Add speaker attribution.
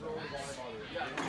Speaker 1: dollars.